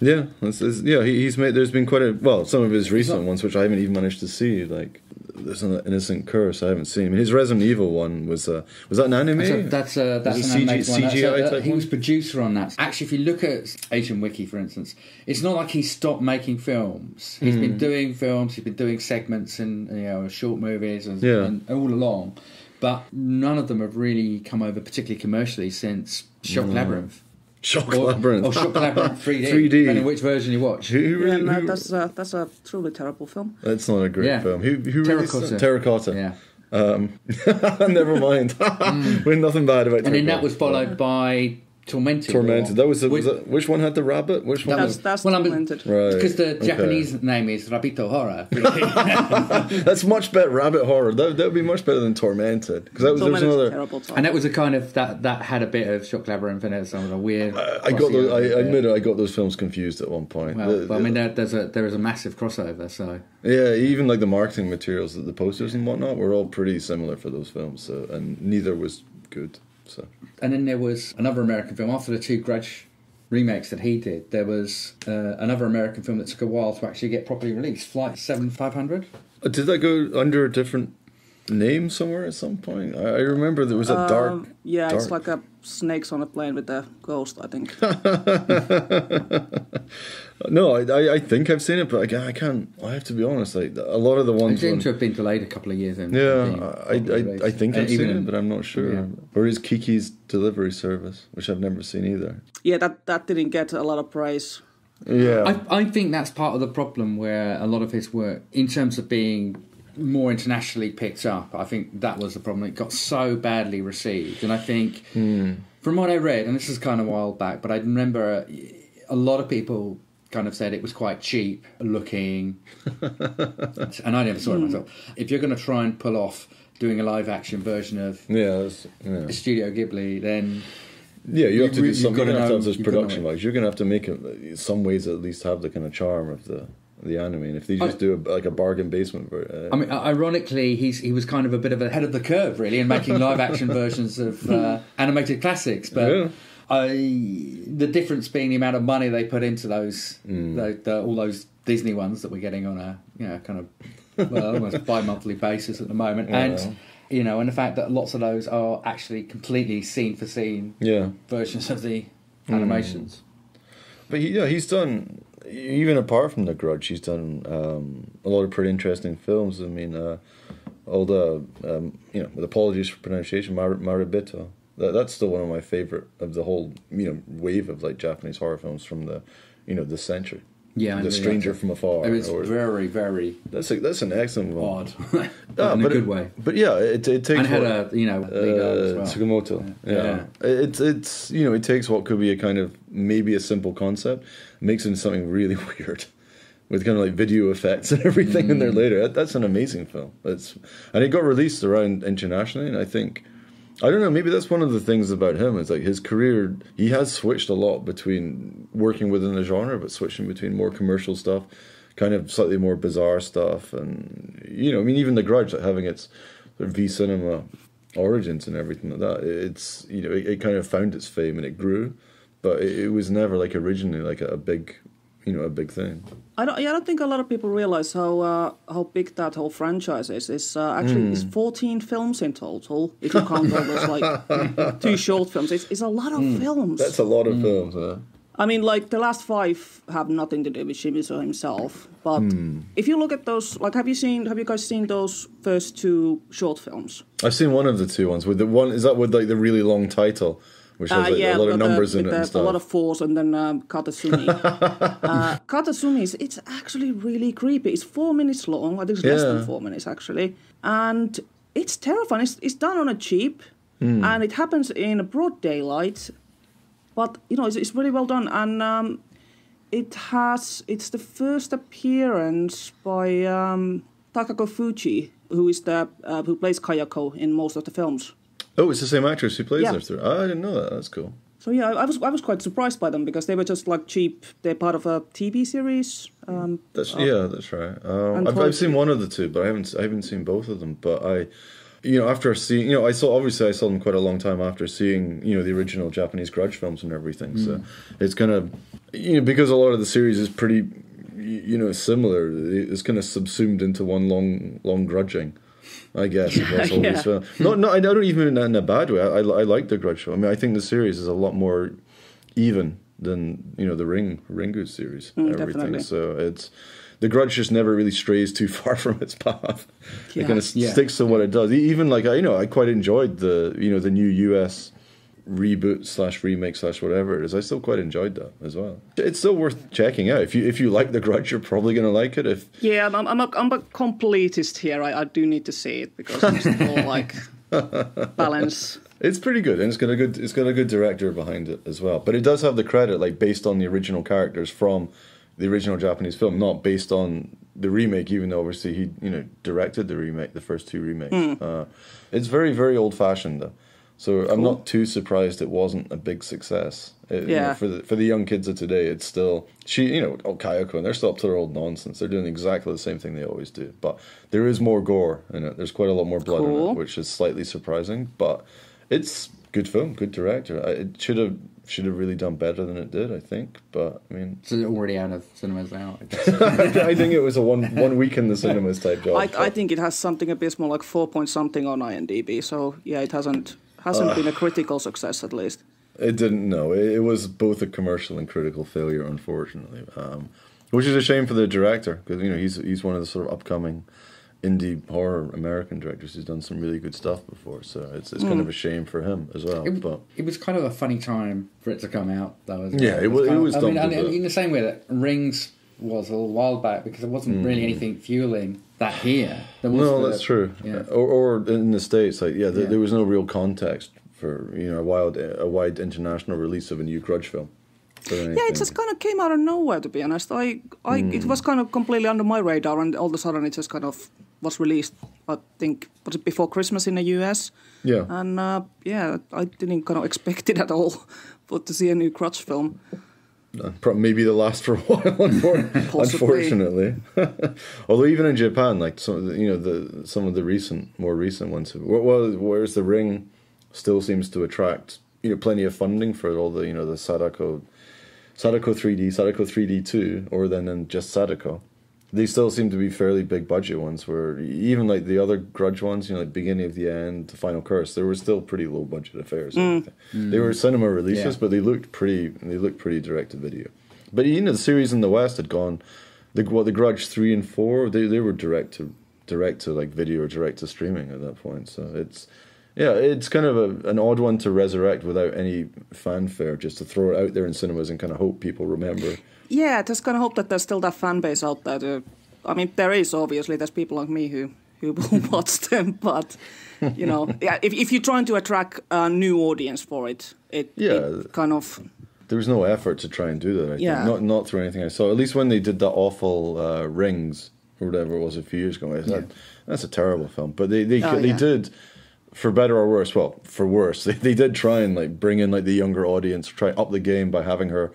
yeah, yeah. He, he's made. There's been quite a well, some of his recent ones which I haven't even managed to see. Like there's an innocent curse I haven't seen. I mean, his Resident Evil one was uh, was that an anime? so that's a that's an CG one. That's CGI a- type he one? was producer on that. Actually, if you look at Asian Wiki, for instance, it's not like he stopped making films. He's Hmm. been doing films. He's been doing segments and you know short movies and, Yeah. and all along. But none of them have really come over particularly commercially since Shock Labyrinth. Shock Or, Labyrinth. or Shock Labyrinth 3D. 3D. Depending which version you watch. Who, who Yeah, really, no, who- that's a, that's a truly terrible film. that's not a great Yeah. film. Who, who Terracotta. Terracotta. Yeah. Um, never mind. We're nothing bad about. And then that was followed by Tormented. Tormented. or- That was, the, which, was that, which one had the rabbit? Which one? That That's was, that's Well, I'm- tormented. Right. because the okay. Japanese name is Rabito Horror. That's much better. Rabbit horror. That that would be much better than tormented. Because that was there was another. terrible title. and that was a kind of that that had a bit of shock labyrinth in it. Some of the weird. I got those, I, I admit it, I got those films confused at one point. Well, The- but I mean, there, there's a there is a massive crossover. So yeah, even like the marketing materials, the posters and whatnot, were all pretty similar for those films. So, and neither was good. So, and then there was another American film after the two Grudge remakes that he did. There was uh, another American film that took a while to actually get properly released. Flight Seven Five Hundred. Uh, did that go under a different name somewhere at some point? I, I remember there was a dark. Um, yeah, it's like a snakes on a plane with a ghost. I think. No, I, I, I think I've seen it, but I, I can't. I have to be honest. Like a lot of the It ones. seemed when- to have been delayed a couple of years. In Yeah, I, I, I think And I've seen even- it, but I'm not sure. Yeah. Or is Kiki's Delivery Service, which I've never seen either. Yeah, that that didn't get a lot of praise. Yeah, I, I think that's part of the problem where a lot of his work, in terms of being more internationally picked up, I think that was the problem. It got so badly received. And I think, hmm. from what I read, and this is kind of a while back, but I remember uh, a lot of people kind of said it was quite cheap looking. and I never saw it hmm. myself. If you're going to try and pull off doing a live action version of yeah, that's, yeah. Studio Ghibli, then Yeah, you have to You- do you've some. Gotta have to have this production know. wise. You're gonna have to make it some ways at least have the kind of charm of the the anime. And if they just I- do a, like a bargain basement, uh, I mean, ironically, he's he was kind of a bit of ahead of the curve, really, in making live action versions of uh, animated classics. But Yeah. I, the difference being the amount of money they put into those, Mm. the, the, all those Disney ones that we're getting on a you know kind of well, almost bi-monthly basis at the moment, Yeah. and you know, and the fact that lots of those are actually completely scene for scene yeah. versions of the Mm. animations. But he, yeah, he's done even apart from the Grudge, he's done um, a lot of pretty interesting films. I mean, uh, all the um, you know, with apologies for pronunciation, Mar- Marebito. That, that's still one of my favorite of the whole you know wave of like Japanese horror films from the you know the century. Yeah, I the Stranger from Afar. It was or- very, very that's a, that's an excellent one. odd, Ah, but in a good it- way. But yeah, it, it takes And had what- a you know uh, as well. Tsukamoto. Yeah. Yeah. It's it's you know it takes what could be a kind of maybe a simple concept, makes it into something really weird, with kind of like video effects and everything in there Mm. later. That, that's an amazing film. It's and it got released around internationally, and I think. I don't know. Maybe that's one of the things about him. Is like his career. He has switched a lot between working within the genre, but switching between more commercial stuff, kind of slightly more bizarre stuff, and you know, I mean, even The Grudge, like having its sort of V cinema origins and everything like that. It's you know, it, it kind of found its fame and it grew, but it, it was never like originally like a, a big, you know, a big thing. I don't. Yeah, I don't think a lot of people realize how uh, how big that whole franchise is. It's uh, actually it's 14 films in total. If you count all those like two short films, it's, it's a lot of films. That's a lot of films. Huh? I mean, like the last five have nothing to do with Shimizu himself. But if you look at those, like, have you seen? Have you guys seen those first two short films? I've seen one of the two ones with the one. Is that with like the really long title, which has Uh, like, a lot of the- numbers in it and stuff. A lot of fours and then um, Katasumi. uh, Katasumi is it's actually really creepy. It's four minutes long. I think it's less than four minutes actually, and it's terrifying. It's, it's done on a cheap, Hmm. and it happens in broad daylight. But you know, it's, it's really well done, and um, it has it's the first appearance by um, Takako Fuji, who is the uh, who plays Kayako in most of the films. Oh, it's the same actress who plays Yeah. through. Oh, I didn't know that. That's cool. So yeah, I was I was quite surprised by them because they were just like cheap. They're part of a TV series. Um, That's yeah, that's right. Um, I've, I've seen one of the two, but I haven't I haven't seen both of them. But I, you know, after seeing, you know, I saw obviously I saw them quite a long time after seeing, you know, the original Japanese Grudge films and everything. So it's kind of, you know, because a lot of the series is pretty, you know, similar. It's kind of subsumed into one long long grudging. I guess across all Yeah. these. No, no, I don't even mean that in a bad way. I, I, I like the Grudge show. I mean, I think the series is a lot more even than you know the Ring Ringu series. Mm, everything. definitely. So it's the Grudge just never really strays too far from its path. It kind of Yeah. sticks to what it does. Even like I, you know, I quite enjoyed the you know the new US reboot slash remake slash whatever it is. I still quite enjoyed that as well. It's still worth checking out. If you if you like the Grudge, you're probably gonna like it. If yeah, I'm I'm a, I'm a completist here. I, I do need to see it because I'm still like balance It's pretty good, and it's got a good it's got a good director behind it as well. But it does have the credit, like based on the original characters from the original Japanese film, not based on the remake. Even though obviously he you know directed the remake, the first two remakes. Uh, it's very very old fashioned though, so I'm not too surprised it wasn't a big success. It- you know, Yeah. for the for the young kids of today, it's still she you know oh Kayako and they're still up to their old nonsense. They're doing exactly the same thing they always do, but there is more gore in it. There's quite a lot more blood in it, which is slightly surprising, but it's good film, good director. I, it should have should have really done better than it did, I think. But I mean, It's already out of cinemas now. I. I think it was a one one week in the cinemas type job. I, I think it has something a bit more like four point something on IMDb. So yeah, it hasn't hasn't been a critical success at least. It didn't. No, it, it was both a commercial and critical failure, unfortunately. Um, which is a shame for the director because you know he's he's one of the sort of upcoming indie horror American directors who's done some really good stuff before. So it's it's kind of a shame for him as well. It, but it was kind of a funny time for it to come out, though. As Yeah, well. it was. it kind of- was I mean, dumped and in the same way that Rings was a little while back because there wasn't really anything fueling that here. Mm. no, the- that's true. Yeah. Or, or in the states, like yeah, there, Yeah. there was no real context for you know a wild a wide international release of a new Grudge film. Yeah, it just kind of came out of nowhere. To be honest, I, I it was kind of completely under my radar, and all of a sudden it just kind of was released. I think was it before Christmas in the US, yeah. and uh, yeah, I didn't kind of expect it at all, but to see a new Grudge film. Uh, pro- maybe the last for a while, unfortunately. Although even in Japan, like some, of the, you know, the some of the recent, more recent ones, well, whereas the Ring still seems to attract, you know, plenty of funding for all the, you know, the Sadako, Sadako 3D, Sadako 3D 2, or then just Sadako. They still seem to be fairly big budget ones. Where even like the other Grudge ones, you know, like Beginning of the End, The Final Curse, they were still pretty low budget affairs. and mm. everything. They were mm. cinema releases, Yeah. but they looked pretty. They looked pretty direct to video. But you know, the series in the West had gone. The what the Grudge three and four, they they were direct to direct to like video or direct to streaming at that point. So it's yeah, it's kind of a, an odd one to resurrect without any fanfare, just to throw it out there in cinemas and kind of hope people remember. Yeah, just kind of hope that there's still that fan base out there. To, I mean, there is obviously. There's people like me who who will watch them, but you know, yeah, if if you're trying to attract a new audience for it, it, Yeah. it kind of There was no effort to try and do that. I Yeah. think. not not through anything I saw. At least when they did that awful uh, Rings or whatever it was a few years ago, I said that's a terrible film. But they they Oh, they yeah. did. For better or worse, well, for worse, they, they did try and like bring in like the younger audience, try up the game by having her.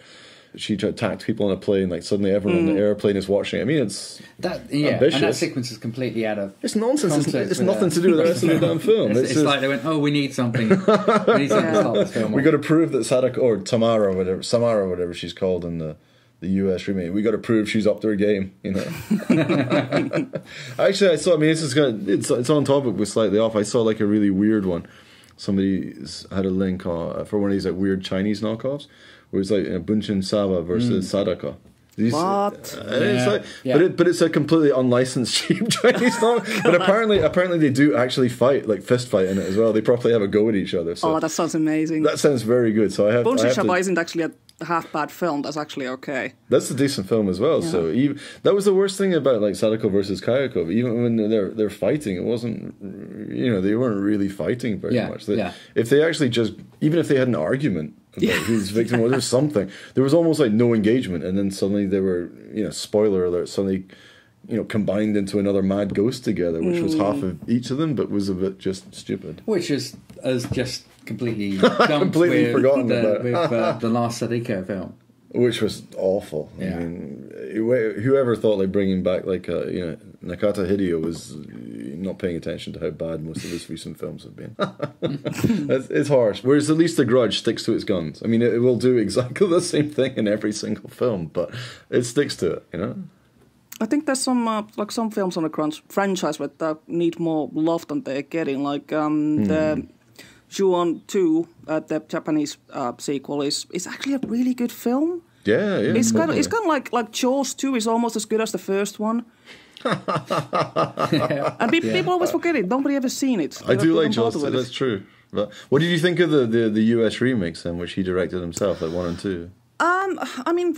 She attacked people on a plane. Like suddenly, everyone Mm. on the airplane is watching. it. I mean, it's That yeah, and that sequence is completely out of. it's nonsense. It's, it's nothing to do with the rest of the damn film. It's, It's, it's just- like they went, oh, we need something. we need something to start this film. we got to prove that Sadako or Tamara, or whatever Samara, or whatever she's called in the the U.S. remake. We got to prove she's up to her game. You know. Actually, I saw. I mean, this is kind of, it's it's on topic, but slightly off. I saw like a really weird one. Somebody had a link uh, for one of these like weird Chinese knockoffs, where it's like uh, Bunshinsaba versus Sadako. These- What? uh, it's Yeah. like, Yeah. but it, but it's a completely unlicensed cheap Chinese song. But apparently, apparently they do actually fight, like fist fight in it as well. They properly have a go at each other. So oh, that sounds amazing. that sounds very good. So I have. I Bonshi have to- isn't actually a half bad film. That's actually okay. that's a decent film as well. So even, that was the worst thing about like Sadako versus Kayako. Even when they're they're fighting, it wasn't. You know, they weren't really fighting very Yeah, much. They, yeah. If they actually just, even if they had an argument about Yeah. Whose victim was, or something, there was almost like no engagement, and then suddenly they were, you know, spoiler alert, suddenly. You know, combined into another mad ghost together, which was half of each of them, but was a bit just stupid. Which is as just completely Completely with forgotten the, about. with uh, the last Sadako film. which was awful. Yeah. I mean, whoever thought like bringing back like uh, you know Nakata Hideo was not paying attention to how bad most of his recent films have been. it's, it's harsh. Whereas at least The Grudge sticks to its guns. I mean, it, it will do exactly the same thing in every single film, but it sticks to it. You know. I think there's some uh, like some films on the Grudge franchise that uh, need more love than they're getting. Like um, the Ju-on 2, uh, the Japanese uh, sequel, is is actually a really good film. Yeah, yeah. It's kind of it's kind of like like Jaws 2 is almost as good as the first one. and pe- people always forget it. Nobody ever seen it. I They do don't like Jaws. bother with it. That's true. But what did you think of the, the, the US remakes then, which he directed himself, like one and two? Um, I mean,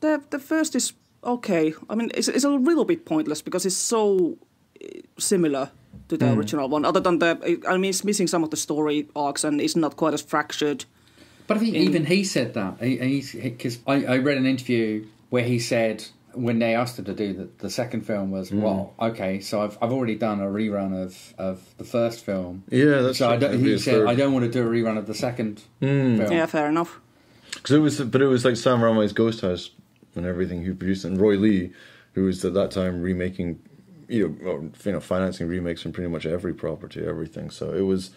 the the first is okay. I mean, it's it's a little bit pointless because it's so uh, similar to the original one. Other than the, I mean, it's missing some of the story arcs and it's not quite as fractured. But I think even he said that because I, I read an interview where he said when they asked him to do the, the second film was mm. well okay so I've, I've already done a rerun of, of the first film Yeah, that's so I don't, he said third. I don't want to do a rerun of the second mm. film Yeah, fair enough. Because it was, but it was like Sam Raimi's Ghost House and everything he produced, and Roy Lee, who was at that time remaking, you know, you know, financing remakes from pretty much every property, everything. So it was,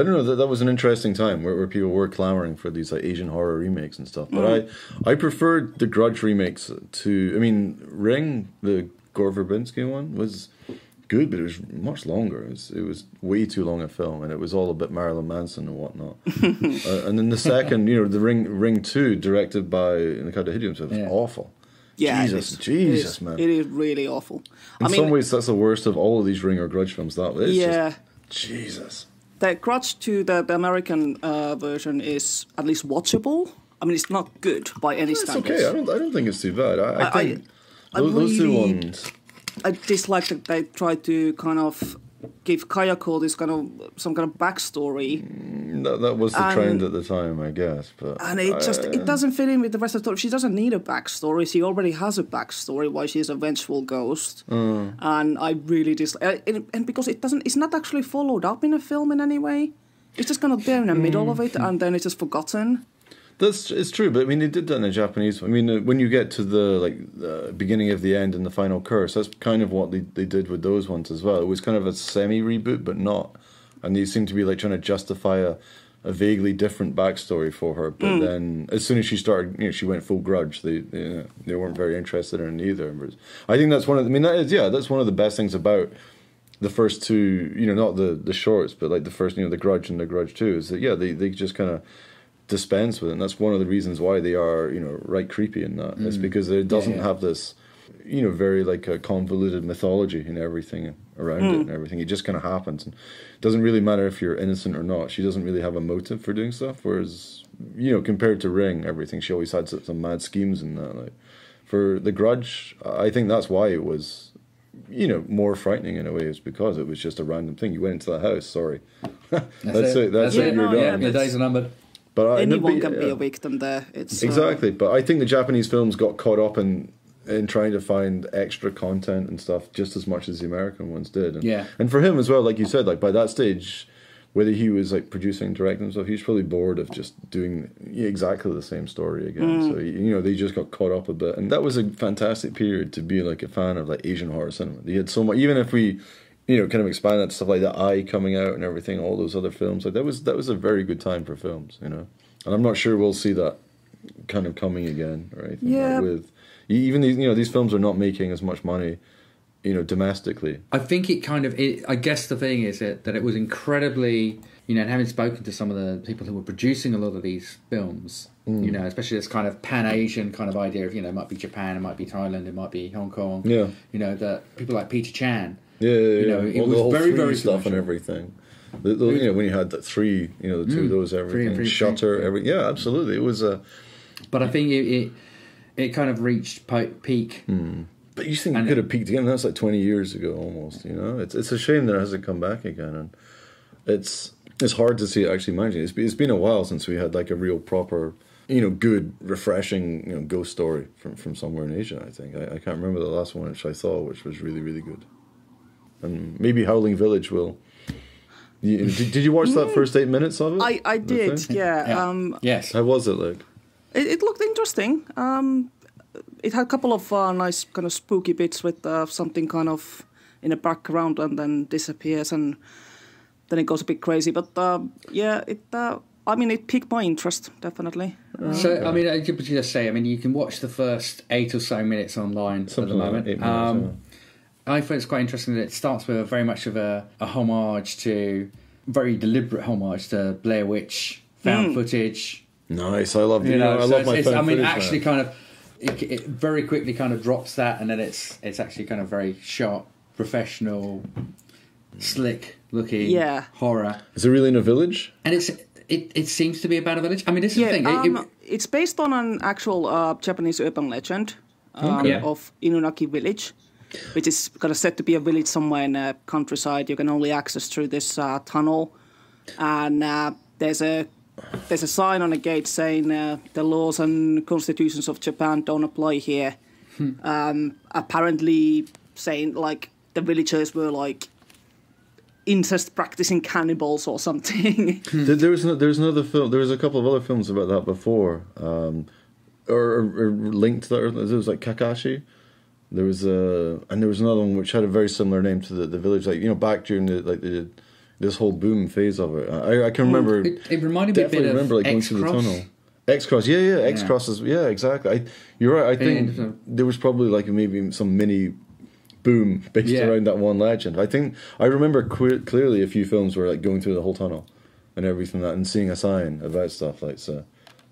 I don't know, that, that was an interesting time where, where people were clamoring for these like Asian horror remakes and stuff. But I, I preferred the Grudge remakes to, I mean, Ring, the Gore Verbinski one was good, but it was much longer. It was, it was way too long a film, and it was all a bit Marilyn Manson and whatnot. uh, and then the second, you know, the Ring Ring Two, directed by Nakata Hideo, was Yeah. awful. Yeah, Jesus, is. Jesus, it is, man. It is really awful. In I mean, some ways, that's the worst of all of these Ring or Grudge films. That it's yeah. just, Jesus. The Grudge to the, the American uh, version is at least watchable. I mean, it's not good by any It's standards. okay. I don't. I don't think it's too bad. I, I I- think I those, those two really- ones. I dislike that they try to kind of give Kayako this kind of some kind of backstory, That, that was the And- trend at the time, I guess. But and it just I- it doesn't fit in with the rest of the story. She doesn't need a backstory. She already has a backstory why she's a vengeful ghost, Mm. and I really dislike. And, and because it doesn't, it's not actually followed up in a film in any way. It's just kind of there in the middle of Mm. it, and then it's just forgotten. That's it's true, but I mean, they did that in the Japanese. I mean, uh, when you get to the like the beginning of the end and the final curse, that's kind of what they they did with those ones as well. It was kind of a semi reboot, but not, and they seem to be like trying to justify a, a vaguely different backstory for her. But then, as soon as she started, you know, she went full grudge. They they, they weren't very interested in it either. But I think that's one of. I mean, that is yeah, that's one of the best things about the first two, you know, not the the shorts, but like the first, you know, the Grudge and the Grudge Two, is that yeah, they they just kind of dispense with it, and that's one of the reasons why they are, you know, right creepy in that. It's mm. because it doesn't yeah. have this, you know, very like a convoluted mythology and everything around it mm. and everything. It just kind of happens, and it doesn't really matter if you're innocent or not. She doesn't really have a motive for doing stuff, whereas you know, compared to Ring, everything she always had some, some mad schemes in that. Like for the Grudge, I think that's why it was you know, more frightening in a way is because it was just a random thing. You went into the house, sorry. that's, it. That's Yeah, it. no, You're yeah, done. Your that's- days are numbered. But I, Anyone but, can be yeah. a victim there. It's uh, Exactly, but I think the Japanese films got caught up in in trying to find extra content and stuff just as much as the American ones did. And, Yeah. and for him as well, like you said, like by that stage, whether he was like producing, directing stuff, he was probably bored of just doing exactly the same story again. So you know, they just got caught up a bit, and that was a fantastic period to be like a fan of like Asian horror cinema. They had so much, even if we. You know, kind of expand that to stuff like the Eye coming out and everything, all those other films. Like that was that was a very good time for films, you know. And I'm not sure we'll see that kind of coming again or anything. like, Yeah. with even these, you know, these films are not making as much money, you know, domestically. I think it kind of. It, I guess the thing is it, that it was incredibly, you know, and having spoken to some of the people who were producing a lot of these films, Mm. you know, especially this kind of pan Asian kind of idea of, you know, it might be Japan, it might be Thailand, it might be Hong Kong. Yeah. You know, that people like Peter Chan. Yeah, yeah, yeah. You know, it All was the whole very, very stuff and everything. The, the, you know, when you had the three, you know, the two of mm. those, Three- everything, three- Shutter, three. every yeah, absolutely. It was a. But I think it it, it kind of reached peak. Hmm. But you think it could have peaked again? That's like twenty years ago, almost. You know, it's it's a shame that it hasn't come back again, and it's it's hard to see it actually managing. It's been, it's been a while since we had like a real proper, you know, good, refreshing, you know, ghost story from from somewhere in Asia. I think I, I can't remember the last one which I saw, which was really really good, and maybe Howling Village will. You, did, did you watch that first eight minutes of it? I, I did, thing? yeah. Yeah. Um, yes. How was it like? it, it looked interesting. Um, it had a couple of uh, nice kind of spooky bits with uh, something kind of in the background and then disappears and then it goes a bit crazy. But uh, yeah, it. Uh, I mean, it piqued my interest definitely. So I mean, I could just say, I mean, you can watch the first eight or so minutes online Something at the like moment. eight minutes, um, I find it's quite interesting that it starts with a very much of a, a homage to, very deliberate homage to Blair Witch found footage. Nice. I love. You know, I so love it's, my. it's, I mean, footage, actually, man. kind of, it, it very quickly kind of drops that, and then it's it's actually kind of very sharp, professional, slick looking Yeah. horror, Is it really in a village? and it's it, it seems to be about a village. I mean, this is Yeah, the thing. it- it- um, it's based on an actual uh, Japanese urban legend um, Yeah. of Inunaki village. Which is kind of said to be a village somewhere in the countryside. You can only access through this uh, tunnel, and uh, there's a there's a sign on the gate saying uh, the laws and constitutions of Japan don't apply here. Um, apparently, saying like the villagers were like incest practicing cannibals or something. There, there was no, there was another film. There was a couple of other films about that before, um, or, or, or linked to that. It was like Kakashi. There was a and there was another one which had a very similar name to the, the village. Like you know, back during the like the this whole boom phase of it. I, I can remember. It, it reminded me a bit remember of like going through the X-Cross. tunnel. X Cross, yeah, yeah, X Cross is yeah, exactly. I, you're right. I think there was probably like maybe some mini boom based Yeah. around that one legend. I think I remember que- clearly a few films were like going through the whole tunnel and everything that, and seeing a sign about stuff like so.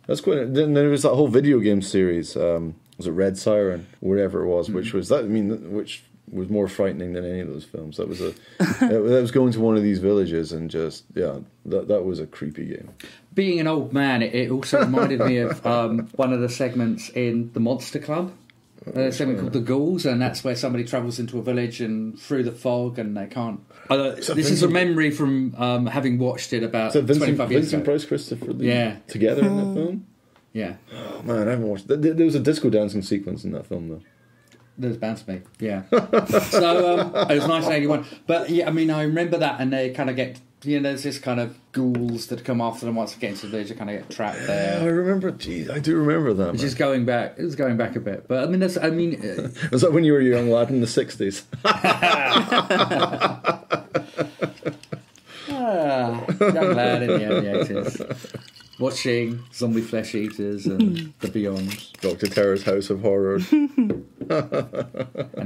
That's quite. Then there was that whole video game series. Um, was it Red Siren, whatever it was, Mm-hmm. which was that? I mean, which was more frightening than any of those films. That was a that was going to one of these villages and just yeah, that that was a creepy game. Being an old man, it, it also reminded me of um, one of the segments in the Monster Club. Uh, something called the Ghouls, and that's where somebody travels into a village and through the fog, and they can't. Uh, this is a memory from um, having watched it about So Vincent, 25 years Vincent ago. Price, Christopher Lee, Yeah. together in that film. Yeah, Oh man, I haven't watched. There, there was a disco dancing sequence in that film though. there's bound to be. Yeah. so um, it was 1981, but yeah, I mean, I remember that, and they kind of get. You know, there's this kind of ghouls that come after them once they get into the village, they kind of get trapped there. Yeah, I remember. Geez, I do remember that. Man. is going back. It was going back a bit, but I mean, that's. I mean, uh, Was that when you were a young lad in the sixties? Ah, young lad in the 80s. Watching Zombie Flesh Eaters and hmm. The Beyond Doctor Terror's House of Horror. and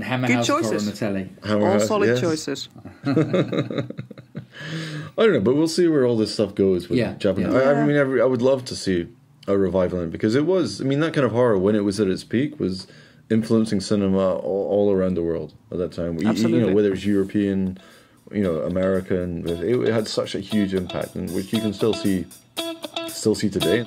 Hammer Good House of Horror on choices. the telly. Hammer All House, solid yes. choices. I don't know, but we'll see where all this stuff goes with Yeah, Japanese. yeah. I, I mean, every, I would love to see a revival in it because it was. I mean, that kind of horror when it was at its peak was influencing cinema all, all around the world at that time. You- You, Absolutely. know, whether it's European, you know, American, it, it had such a huge impact, and which you can still see, still see today.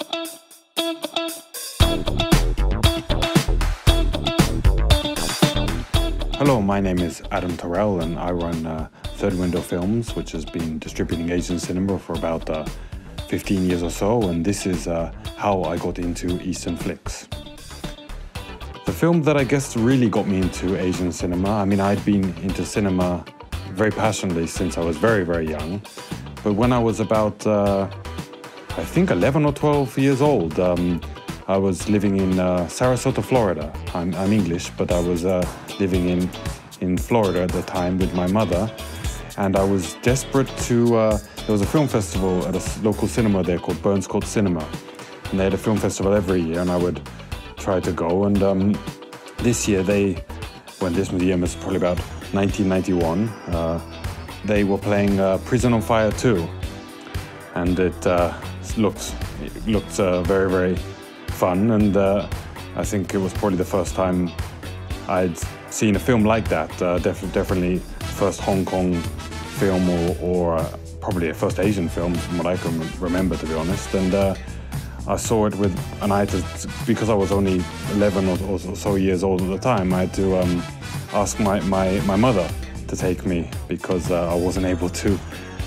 Hello, my name is Adam Torel, and I run uh, Third Window Films, which has been distributing Asian cinema for about uh, 15 years or so. And this is uh, how I got into Eastern flicks. The film that I guess really got me into Asian cinema, I mean, I'd been into cinema very passionately since I was very, very young. But when I was about, uh, I think, 11 or 12 years old, um, I was living in uh, Sarasota, Florida. I'm, I'm English, but I was uh, living in, in Florida at the time with my mother. And I was desperate to. Uh, there was a film festival at a local cinema there called Burns Court Cinema. And they had a film festival every year, and I would try to go. And um, this year, they, when this year was probably about 1991, uh, they were playing uh, Prison on Fire 2 and it uh, looked it looked uh, very very fun and uh, I think it was probably the first time I'd seen a film like that. Uh, def- definitely first Hong Kong film or, or uh, probably a first Asian film from what I can remember to be honest. And uh, I saw it with I had to because I was only 11 or, or so years old at the time I had to um, ask my, my, my mother to take me because uh, I wasn't able to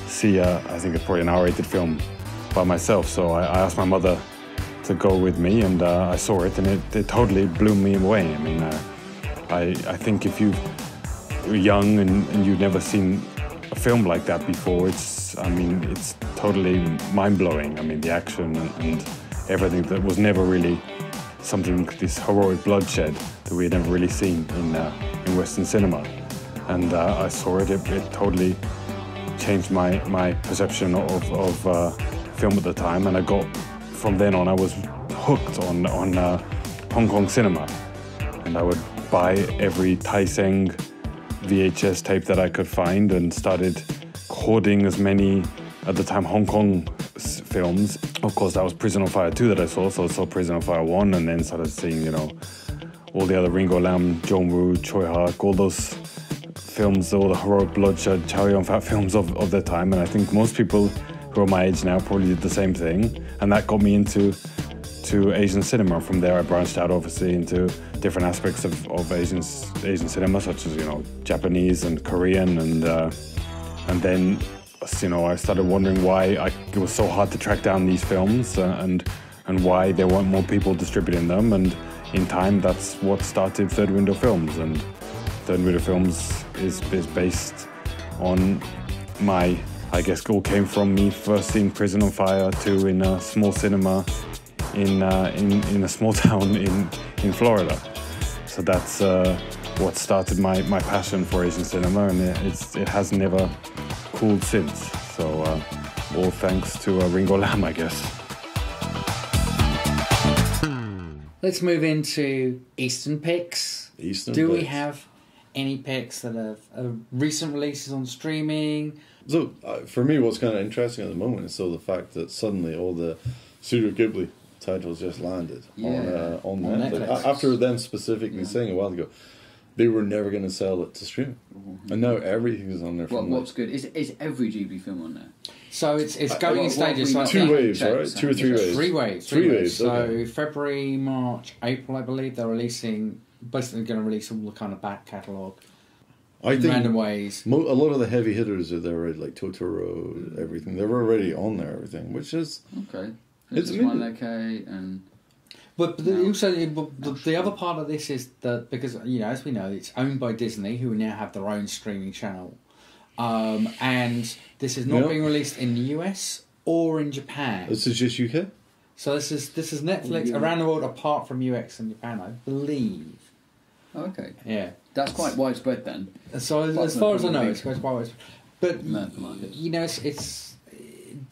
see, uh, I think it's probably an R-rated film by myself. So I, I asked my mother to go with me, and uh, I saw it, and it, it totally blew me away. I mean, uh, I, I think if you- you're young and, and you've never seen a film like that before, it's, I mean, it's totally mind-blowing. I mean, the action and, and everything that was never really something, this heroic bloodshed that we had never really seen in, uh, in Western cinema. And uh, I saw it, it, it totally changed my, my perception of, of uh, film at the time, and I got from then on I was hooked on on uh, Hong Kong cinema, and I would buy every Tai Seng VHS tape that I could find, and started hoarding as many at the time Hong Kong films. Of course, that was Prison on Fire 2 that I saw, so I saw Prison on Fire 1, and then started seeing you know all the other Ringo Lam, John Woo, Tsui Hark, all those films, all the heroic bloodshed, Chow Yun Fat films of, of their time. And I think most people who are my age now probably did the same thing. And that got me into to Asian cinema. From there, I branched out obviously into different aspects of, of Asian Asian cinema, such as you know Japanese and Korean, and uh, and then you know I started wondering why I, it was so hard to track down these films uh, and and why there weren't more people distributing them. And in time, that's what started Third Window Films. And Third Window Films is is based on my I guess all came from me first seeing Prison on Fire, two in a small cinema in uh, in, in a small town in in Florida. So that's uh, what started my, my passion for Asian cinema, and it, it's it has never cooled since. So uh, all thanks to uh, Ringo Lam, I guess. Let's move into Eastern picks. Eastern Do we have any picks that have uh, recent releases on streaming? So uh, for me, what's kind of interesting at the moment is still the fact that suddenly all the Studio Ghibli titles just landed on uh, on, On Netflix. Netflix. After them specifically Yeah. saying a while ago they were never going to sell it to stream, and now everything is on there. What, what's good is is every Ghibli film on there? So it's it's Uh, going in what- what stages. we So I got- two think- waves, check, right? so- Two or three waves. Three waves. Three Three, waves, waves. So okay. February, March, April, I believe they're releasing. Basically, going to release all the kind of back catalogue I in think random ways. mo- a lot of the heavy hitters are there already, like Totoro, everything. They're already on there, everything, which is Okay, It's it's amazing. one okay and But, but No. also, the, but the, the other part of this is that because you know, as we know, it's owned by Disney, who now have their own streaming channel, um, and this is not Yeah. being released in the US or in Japan. this is just UK. So this is this is Netflix Yeah. around the world, apart from UX and Japan, I believe. oh, okay, Yeah. That's quite widespread then. So as, as far as I know, it's quite widespread. But American you know, it's, it's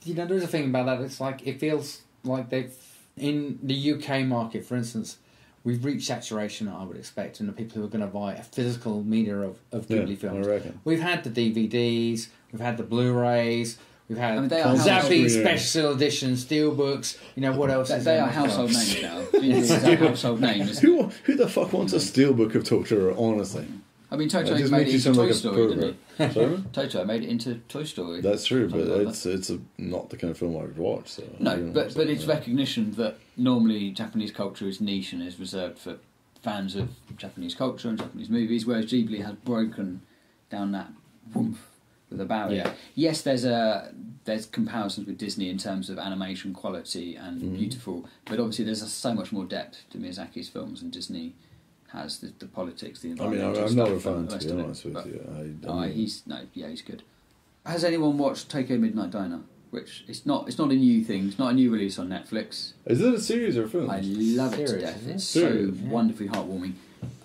you know, there's a thing about that. It's like it feels like they've in the UK market, for instance, we've reached saturation. I would expect, and the people who are going to buy a physical media of of Yeah, films. I reckon. We've had the DVDs, we've had the Blu-rays, we've had I mean, they are Zappy household- special editions, steelbooks. You know what else? They, is they are household names now. Ghibli is household name. Who who the fuck wants a steelbook of Totoro? Honestly, I mean, That Toto made it into Toy like Story, didn't pervert. Sorry? he? Toto made it into Toy Story. That's true, but like it's it's a not the kind of film I would watch. So No, but but it's yeah. recognition that normally Japanese culture is niche and is reserved for fans of Japanese culture and Japanese movies, whereas Ghibli has broken down that woomph with a barrier. Yes, there's a there's comparisons with Disney in terms of animation quality and Mm-hmm. beautiful, but obviously there's so much more depth to Miyazaki's films and Disney has the, the politics, the environment. I'm, I'm not a fan to be honest with you. I, I mean, he's no, yeah, he's good. Has anyone watched Tokyo Midnight Diner? Which it's not. It's not a new thing. It's not a new release on Netflix. is it a series or a film? I love it to death. it? It's so yeah. wonderfully heartwarming.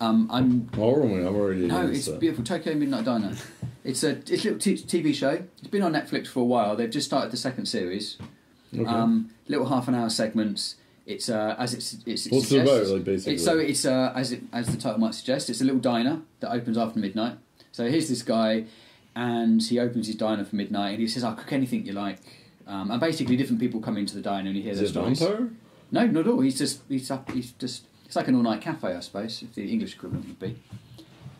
Um, I'm Horror movie, I'm already no, it's that. beautiful. Tokyo Midnight Diner. It's a it's a little t- TV show. It's been on Netflix for a while. They've just started the second series. Okay. Um, little half an hour segments. It's uh, as it's it's. It What's it about, like, basically? It's, so it's uh, as it as the title might suggest. It's a little diner that opens after midnight. So here's this guy, and he opens his diner for midnight, and he says, "I'll cook anything you like." Um, and basically, different people come into the diner, and you hear is their it stories. vampire? No, not at all. He's just he's up. He's just it's like an all night cafe, I suppose, if the English equivalent would be.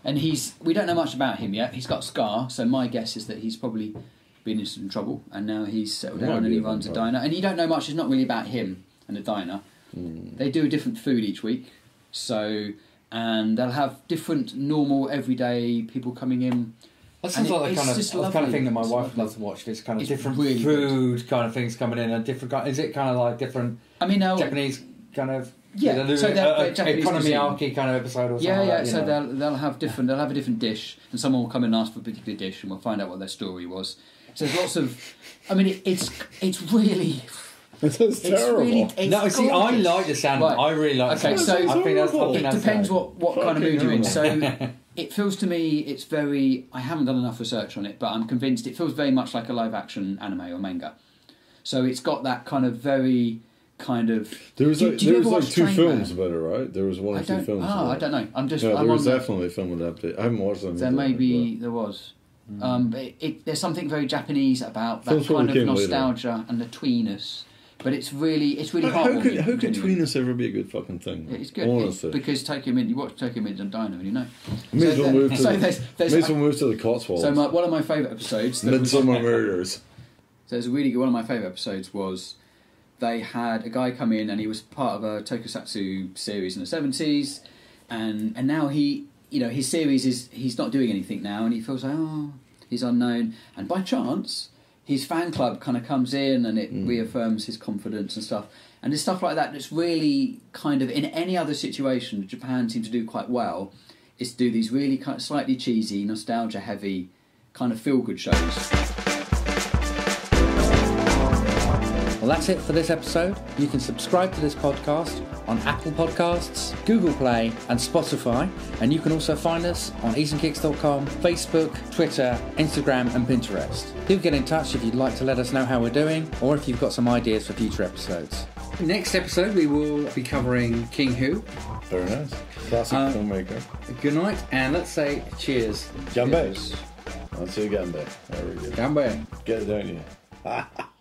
And he's we don't know much about him yet. He's got a scar, so my guess is that he's probably been in some trouble, and now he's settled Might down and he runs a diner. And you don't know much. It's not really about him and the diner. Hmm. They do a different food each week, so and they'll have different normal everyday people coming in. That sounds And like the it's kind of the kind of thing that my It's wife lovely. loves to watch. This kind of It's different really food kind of things coming in, and different. Is it kind of like different I mean, now Japanese kind of Yeah, They're doing so they're- a, they're a, Japanese kind of episode or something. Yeah, like yeah. that, so know. they'll they'll have different. They'll have a different dish, and someone will come and ask for a particular dish, and we'll find out what their story was. So there's lots of. I mean, it, it's it's really. That's It's terrible. really. It's no, see, I like the sound. Right. I really like. Okay, so- I think that's. I It think It depends right. what what kind of Fucking mood you're in. So it feels to me it's very. I haven't done enough research on it, but I'm convinced it feels very much like a live action anime or manga. So it's got that kind of very kind of. There was Do- like do there was like two Train films Man? about it, right? There was one or two films. Oh, about I don't know. I'm just. Yeah, I'm there was definitely a film adaptation. I haven't watched them. There either, may be but- there was. Um, but it, it, there's something very Japanese about that Films kind of came later. nostalgia and the tweeness. But it's really it's really How, how heartwarming. could how could genuinely. tweeness ever be a good fucking thing? It's good Honestly, It's because Tokyo Mid. You watch Tokyo Mid and Diner and you know. may as so well there- move to so the, there's- there's- may as well move to the Cotswolds. So my, one of my favourite episodes. that was- Midsomer Murders. So there's a really good one of my favourite episodes was they had a guy come in and he was part of a tokusatsu series in the seventies, and and now he you know his series is he's not doing anything now, and he feels like oh he's unknown, and by chance his fan club kind of comes in and it hmm. reaffirms his confidence and stuff. And there's stuff like that that's really kind of in any other situation Japan seem to do quite well is to do these really kind of slightly cheesy, nostalgia heavy kind of feel good shows. Well, that's it for this episode. You can subscribe to this podcast on Apple Podcasts, Google Play, and Spotify. And you can also find us on easternkicks.com, Facebook, Twitter, Instagram, and Pinterest. Do get in touch if you'd like to let us know how we're doing or if you've got some ideas for future episodes. Next episode, we will be covering King Hu. Very nice. Classic Uh, filmmaker. Good night, and let's say cheers. Gambe. I'll say Gambe. There we go. Gambe. Get it, don't you?